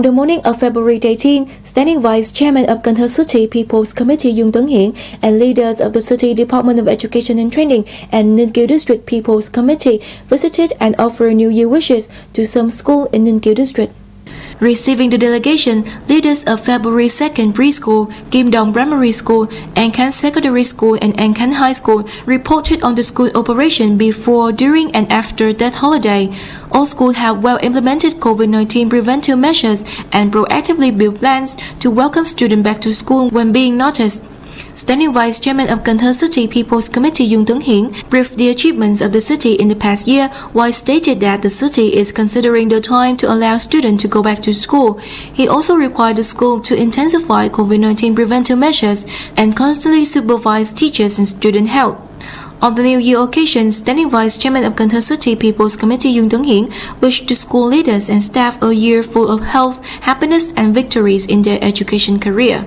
On the morning of February 18, Standing Vice Chairman of Thơ City People's Committee Dương Tấn Hiển and leaders of the City Department of Education and Training and Ninh Kiều District People's Committee visited and offered New Year wishes to some school in Ninh Kiều District. Receiving the delegation, leaders of February 2nd Preschool, Kim Dong Primary School, An Secondary School, and An High School reported on the school operation before, during, and after that holiday. All schools have well implemented COVID-19 preventive measures and proactively built plans to welcome students back to school when being noticed. Standing Vice Chairman of Thơ City People's Committee Dương Tấn Hiển briefed the achievements of the city in the past year while stated that the city is considering the time to allow students to go back to school. He also required the school to intensify COVID-19 preventive measures and constantly supervise teachers and student health. On the New Year occasion, Standing Vice Chairman of Thơ City People's Committee Dương Tấn Hiển wished the school leaders and staff a year full of health, happiness, and victories in their education career.